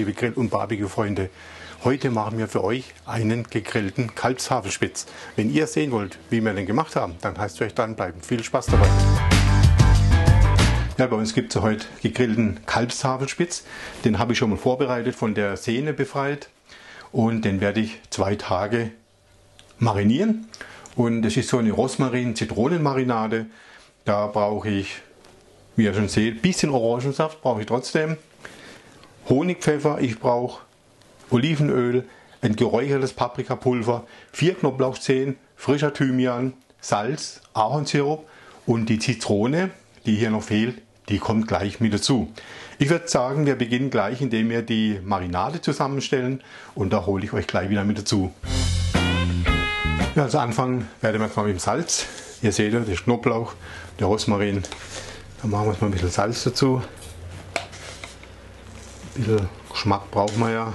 liebe Grill- und Barbecue-Freunde. Heute machen wir für euch einen gegrillten Kalbshavelspitz. Wenn ihr sehen wollt, wie wir den gemacht haben, dann heißt es euch dranbleiben. Viel Spaß dabei! Ja, bei uns gibt es heute gegrillten Kalbshavelspitz. Den habe ich schon mal vorbereitet, von der Sehne befreit. Und den werde ich zwei Tage marinieren. Und das ist so eine Rosmarin-Zitronenmarinade. Da brauche ich, wie ihr schon seht, ein bisschen Orangensaft brauche ich trotzdem. Honigpfeffer, ich brauche Olivenöl, ein geräuchertes Paprikapulver, vier Knoblauchzehen, frischer Thymian, Salz, Ahornsirup und die Zitrone, die hier noch fehlt, die kommt gleich mit dazu. Ich würde sagen, wir beginnen gleich, indem wir die Marinade zusammenstellen und da hole ich euch gleich wieder mit dazu. Ja, also anfangen werden wir jetzt mal mit dem Salz. Ihr seht ja, das Knoblauch, der Rosmarin. Dann machen wir jetzt mal ein bisschen Salz dazu. Ein bisschen Geschmack braucht man ja.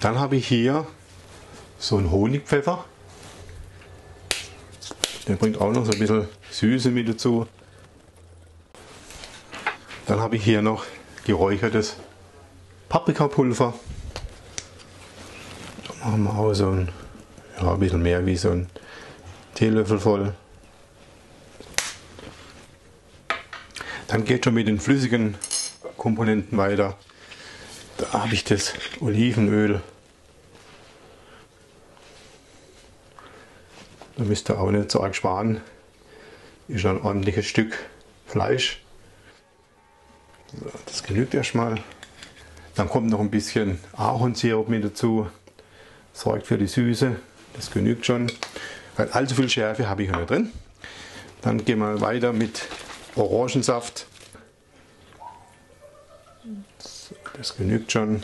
Dann habe ich hier so einen Honigpfeffer. Der bringt auch noch so ein bisschen Süße mit dazu. Dann habe ich hier noch geräuchertes Paprikapulver. Da machen wir auch so ein, ja, ein bisschen mehr wie so ein Teelöffel voll. Dann geht schon mit den flüssigen Komponenten weiter. Da habe ich das Olivenöl. Da müsst ihr auch nicht so arg sparen. Ist ein ordentliches Stück Fleisch. So, das genügt erstmal. Dann kommt noch ein bisschen Ahornsirup mit dazu. Sorgt für die Süße. Das genügt schon. Weil allzu viel Schärfe habe ich noch nicht drin. Dann gehen wir weiter mit Orangensaft. Das genügt schon.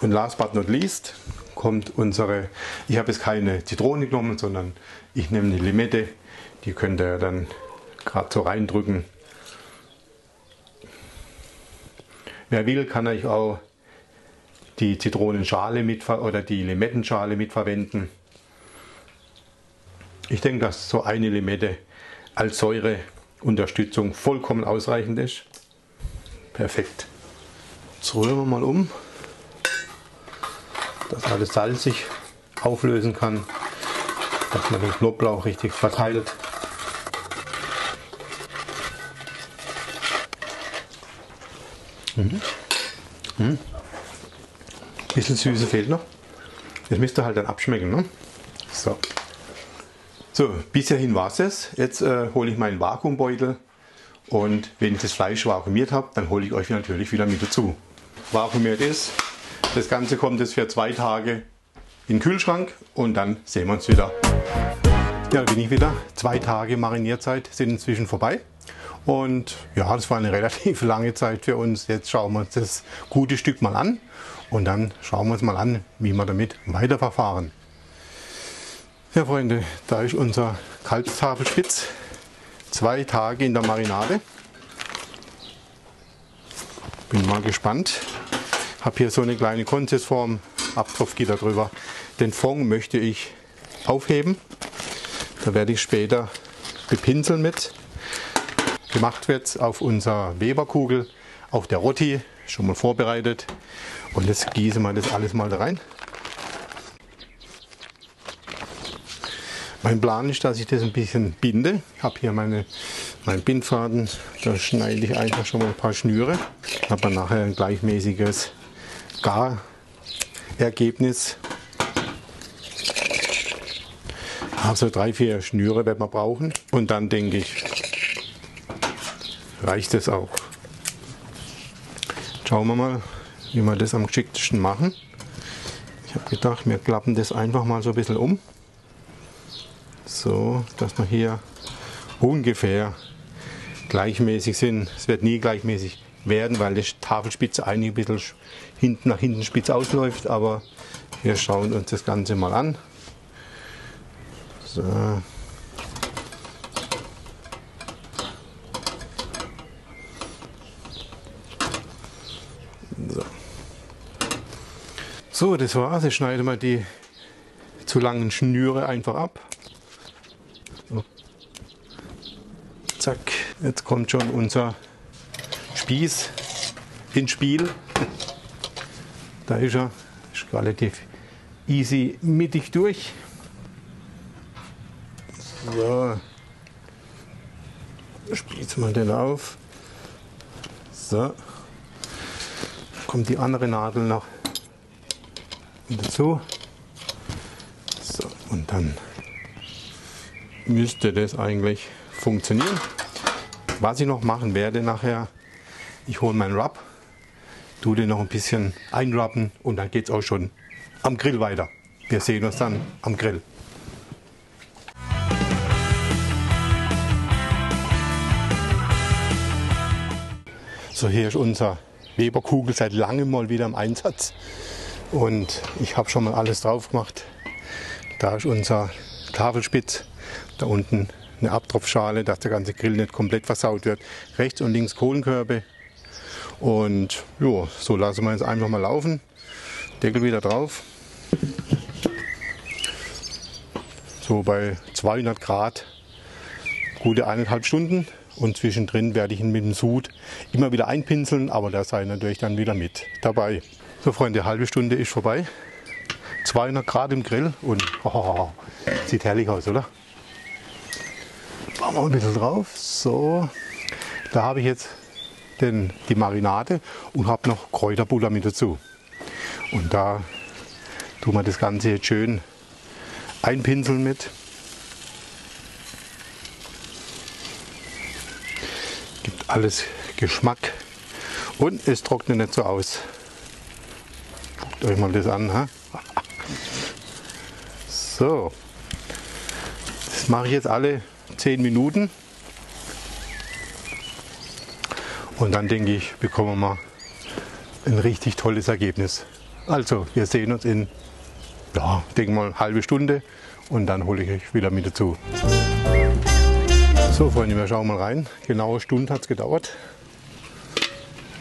Und last but not least kommt unsere, ich habe jetzt keine Zitrone genommen, sondern ich nehme eine Limette. Die könnt ihr dann gerade so reindrücken. Wer will, kann euch auch die Zitronenschale mit oder die Limettenschale mitverwenden. Ich denke, dass so eine Limette als Säureunterstützung vollkommen ausreichend ist. Perfekt. Jetzt rühren wir mal um, dass alles Salz sich auflösen kann, dass man den Knoblauch richtig verteilt. Mhm. Mhm. Bisschen Süße fehlt noch. Das müsst ihr halt dann abschmecken. Ne? So. So, bis war es das. Jetzt äh, hole ich meinen Vakuumbeutel und wenn ich das Fleisch vakuumiert habe, dann hole ich euch natürlich wieder mit dazu. Vakuumiert ist, das Ganze kommt jetzt für zwei Tage in den Kühlschrank und dann sehen wir uns wieder. Ja, da bin ich wieder. Zwei Tage Marinierzeit sind inzwischen vorbei. Und ja, das war eine relativ lange Zeit für uns. Jetzt schauen wir uns das gute Stück mal an und dann schauen wir uns mal an, wie wir damit weiterverfahren. Ja, Freunde, da ist unser Kalbstafelspitz. Zwei Tage in der Marinade. Bin mal gespannt. Habe hier so eine kleine Konzessform, Abtropfgitter drüber. Den Fond möchte ich aufheben. Da werde ich später bepinseln mit. Gemacht wird auf unserer Weberkugel, auf der Rotti, schon mal vorbereitet. Und jetzt gießen wir das alles mal da rein. Mein Plan ist, dass ich das ein bisschen binde. Ich habe hier meine, meinen Bindfaden, da schneide ich einfach schon mal ein paar Schnüre. Habe dann nachher ein gleichmäßiges Garergebnis. Also drei, vier Schnüre wird man brauchen. Und dann denke ich, reicht es auch. Schauen wir mal, wie wir das am geschicktesten machen. Ich habe gedacht, wir klappen das einfach mal so ein bisschen um. So, dass wir hier ungefähr gleichmäßig sind. Es wird nie gleichmäßig werden, weil die Tafelspitze ein bisschen hinten nach hinten spitz ausläuft. Aber wir schauen uns das Ganze mal an. So. so, das war's. Ich schneide mal die zu langen Schnüre einfach ab. So. Zack, jetzt kommt schon unser Spieß ins Spiel. Da ist er. Ist relativ easy mittig durch. So. Spieß mal den auf. So. Kommt die andere Nadel noch dazu. So, und dann müsste das eigentlich funktionieren. Was ich noch machen werde nachher, ich hole meinen Rub, tue den noch ein bisschen einrappen und dann geht es auch schon am Grill weiter. Wir sehen uns dann am Grill. So, hier ist unser Weberkugel seit langem mal wieder im Einsatz. Und ich habe schon mal alles drauf gemacht. Da ist unser Tafelspitz. Da unten eine Abtropfschale, dass der ganze Grill nicht komplett versaut wird. Rechts und links Kohlenkörbe. Und jo, so lassen wir jetzt einfach mal laufen. Deckel wieder drauf. So bei 200 Grad gute eineinhalb Stunden. Und zwischendrin werde ich ihn mit dem Sud immer wieder einpinseln, aber da sei natürlich dann wieder mit dabei. So Freunde, halbe Stunde ist vorbei. 200 Grad im Grill und oh, sieht herrlich aus, oder? Wir ein bisschen drauf. So, da habe ich jetzt den, die Marinade und habe noch Kräuterbutter mit dazu. Und da tun wir das Ganze jetzt schön einpinseln mit. Gibt alles Geschmack und es trocknet nicht so aus. Guckt euch mal das an. Ha? So, das mache ich jetzt alle 10 Minuten. Und dann denke ich, bekommen wir ein richtig tolles Ergebnis. Also, wir sehen uns in, ja, denke mal, halbe Stunde und dann hole ich euch wieder mit dazu. So, Freunde, wir schauen mal rein. Genaue Stunde hat es gedauert.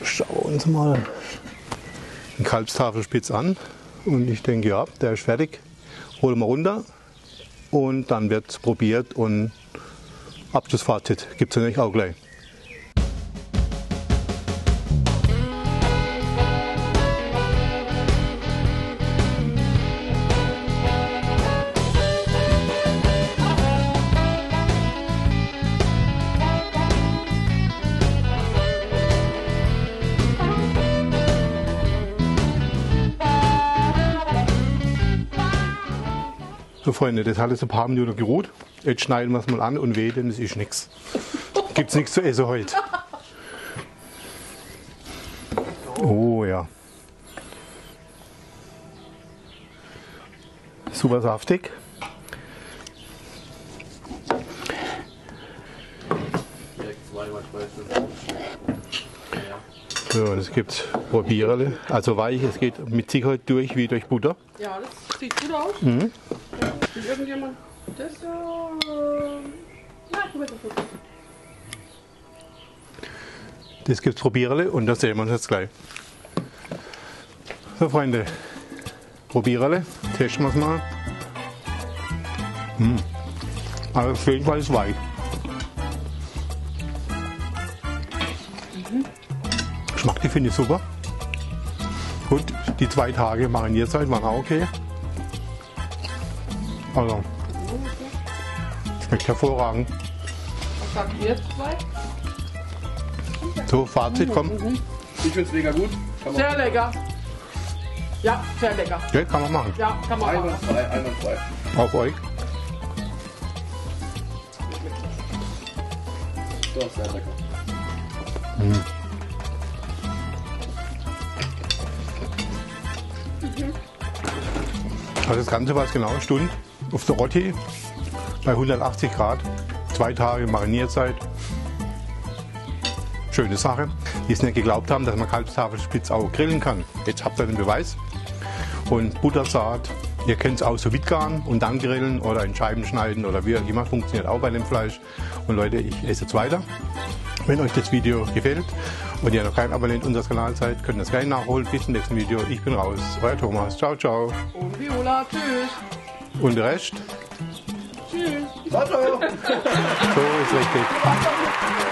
Schauen wir uns mal den Kalbstafelspitz an. Und ich denke, ja, der ist fertig. Holen wir runter und dann wird probiert und Abschlussfazit gibt es natürlich auch gleich. So Freunde, das hat jetzt ein paar Minuten geruht. Jetzt schneiden wir es mal an und weh, denn es ist nichts. Gibt es nichts zu essen heute. Oh ja. Super saftig. So, und es gibt Probierle, also weich, es geht mit Sicherheit durch wie durch Butter. Ja, das sieht gut aus. Mhm. Will irgendjemand das? Äh, na, ich will das Das gibt es Probierle und das sehen wir uns jetzt gleich. So Freunde, Probierle, testen wir es mal. Hm. Also auf jeden Fall ist weich. Geschmack, die finde ich super. Gut, die zwei Tage mariniert waren auch okay. Also, schmeckt hervorragend. Was sagt ihr zwei? So, Fazit, komm. Ich finde es mega gut. Sehr lecker. Ja, sehr lecker. Ja, kann man machen. Ja, kann man machen. einwandfrei, einwandfrei. Auf euch. Doch, sehr lecker. Also das Ganze war es genau eine Stunde auf der Rotti bei 180 Grad. Zwei Tage Marinierzeit. Schöne Sache. Die es nicht geglaubt haben, dass man Kalbstafelspitz auch grillen kann. Jetzt habt ihr den Beweis. Und Buttersaat, ihr kennt es auch so Wittgarn und dann grillen oder in Scheiben schneiden oder wie auch immer, funktioniert auch bei dem Fleisch. Und Leute, ich esse jetzt weiter. Wenn euch das Video gefällt und ihr noch kein Abonnent unseres Kanals seid, könnt ihr das gleich nachholen. Bis zum nächsten Video. Ich bin raus. Euer Thomas. Ciao, ciao. Und Viola, tschüss. Und Rest? Tschüss. So ist richtig.